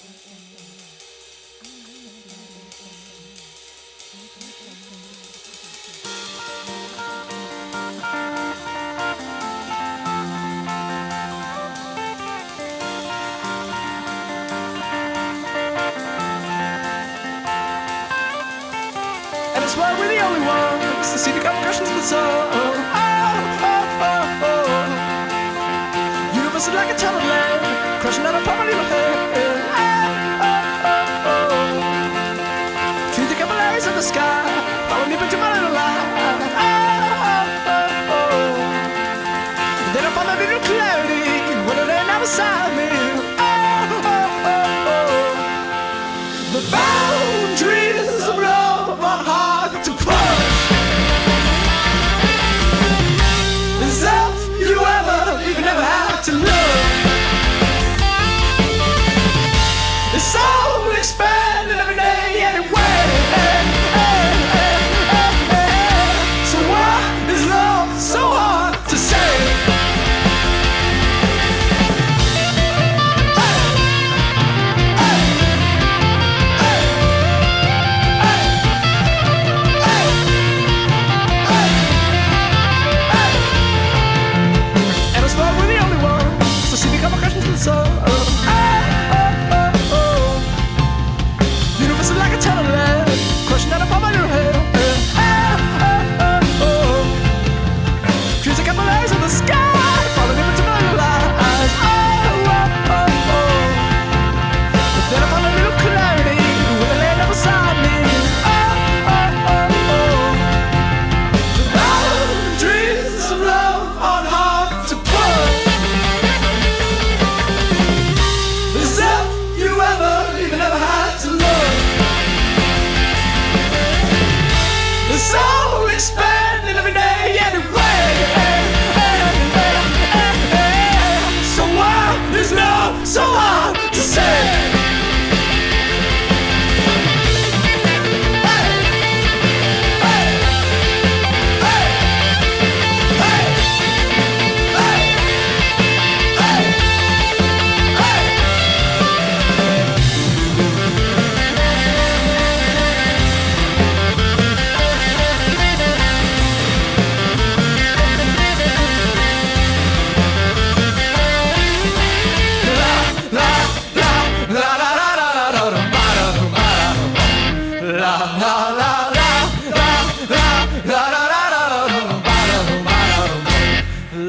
And it's why we're the only ones to see the of the soul. Oh, oh, oh, oh, oh. Universe is like a tunnel land, crushing out upon my little head. Capillaries of the sky, falling deep into my little life. Oh, oh, oh. Then I find a little clarity when it ain't me. It's